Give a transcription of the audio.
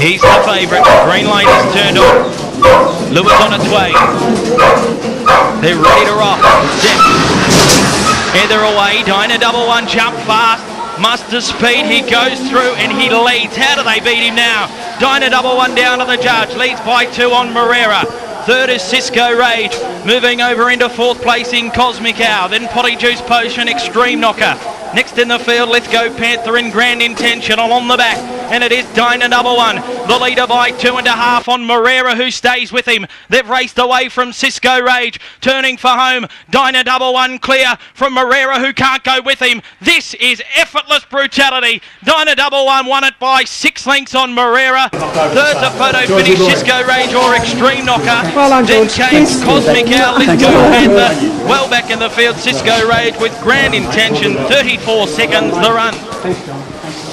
favourite. Green light is turned on. Lewis on its way. They're ready to rock. Set. Heather away. Dyna double one. Jump fast. Muster speed. He goes through and he leads. How do they beat him now? Dyna double one down to the judge. Leads by two on Moreira. Third is Cisco Rage. Moving over into fourth place in Cosmic Hour. Then Potty Juice Potion. Extreme Knocker. Next in the field, Let's Go Panther in Grand Intentional on the back. And it is Dyna number one. The leader by two and a half on Moreira, who stays with him. They've raced away from Cisco Rage. Turning for home. Dyna double one clear from Moreira, who can't go with him. This is effortless brutality. Dyna double one won it by six lengths on Moreira. Third's a photo finish. Cisco Rage or Extreme Knocker. Well done, then George. came Please. Cosmic Hour. Let's Go Panther. Well back in the field. Cisco Rage with Grand Intention. 34 seconds the run. Thanks, John.